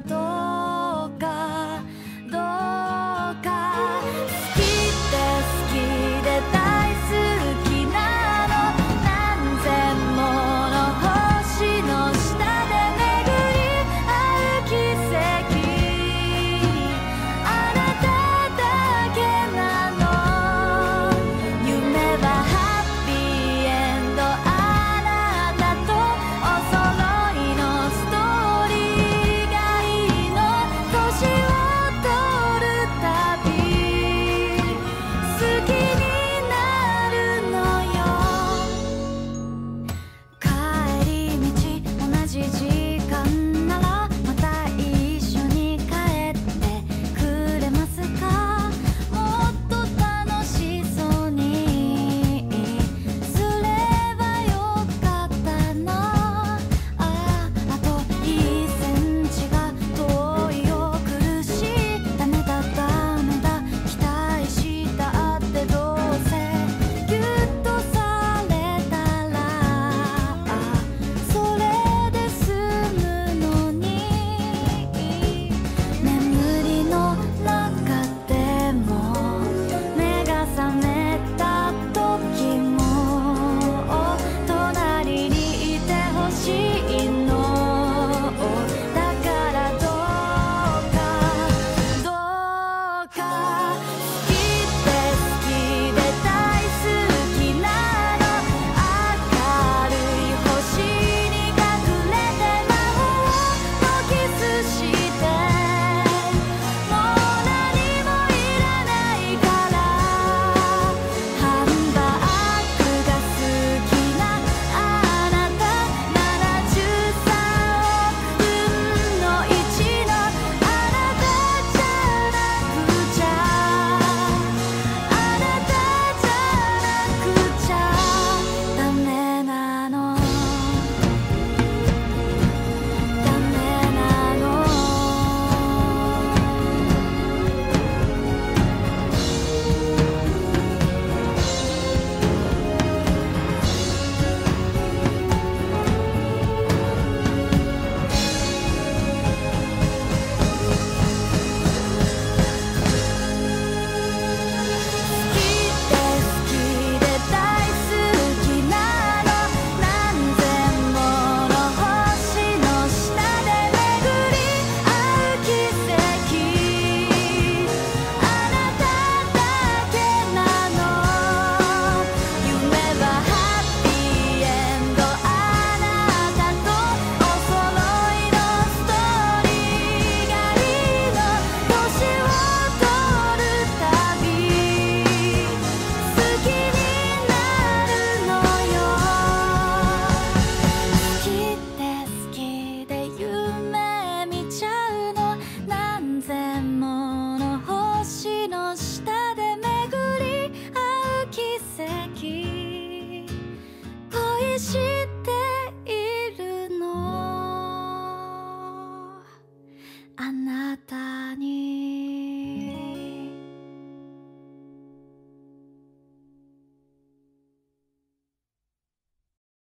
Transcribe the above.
ど